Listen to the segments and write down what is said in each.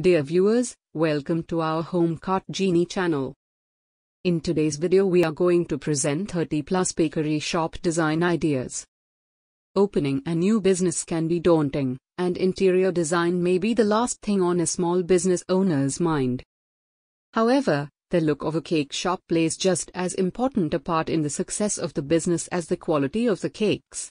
Dear viewers, welcome to our Home Cart Genie channel. In today's video we are going to present 30 plus bakery shop design ideas. Opening a new business can be daunting, and interior design may be the last thing on a small business owner's mind. However, the look of a cake shop plays just as important a part in the success of the business as the quality of the cakes.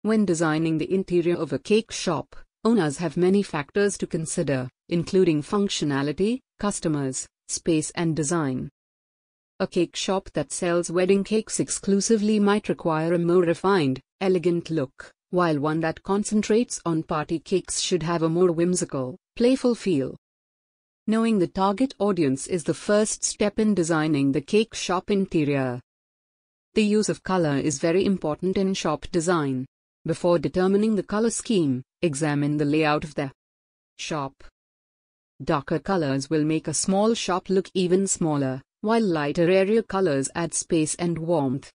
When designing the interior of a cake shop, owners have many factors to consider including functionality, customers, space and design. A cake shop that sells wedding cakes exclusively might require a more refined, elegant look, while one that concentrates on party cakes should have a more whimsical, playful feel. Knowing the target audience is the first step in designing the cake shop interior. The use of color is very important in shop design. Before determining the color scheme, examine the layout of the shop. Darker colors will make a small shop look even smaller, while lighter area colors add space and warmth.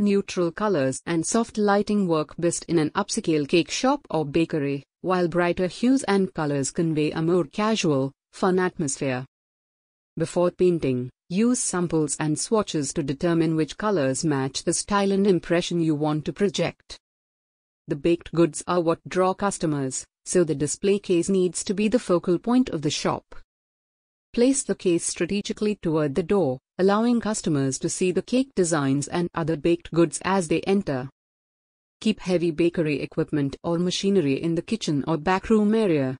Neutral colors and soft lighting work best in an upscale cake shop or bakery, while brighter hues and colors convey a more casual, fun atmosphere. Before painting, use samples and swatches to determine which colors match the style and impression you want to project. The baked goods are what draw customers, so the display case needs to be the focal point of the shop. Place the case strategically toward the door, allowing customers to see the cake designs and other baked goods as they enter. Keep heavy bakery equipment or machinery in the kitchen or backroom area.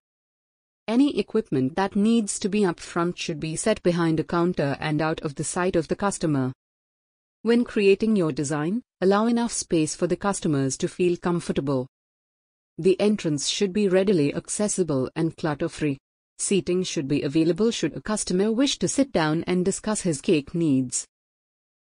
Any equipment that needs to be up front should be set behind a counter and out of the sight of the customer. When creating your design, allow enough space for the customers to feel comfortable. The entrance should be readily accessible and clutter-free. Seating should be available should a customer wish to sit down and discuss his cake needs.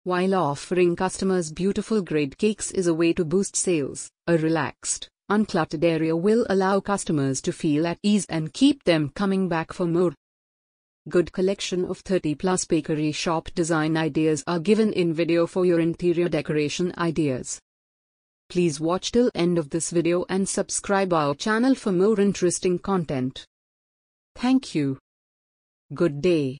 While offering customers beautiful grade cakes is a way to boost sales, a relaxed, uncluttered area will allow customers to feel at ease and keep them coming back for more. Good collection of 30 plus bakery shop design ideas are given in video for your interior decoration ideas. Please watch till end of this video and subscribe our channel for more interesting content. Thank you. Good day.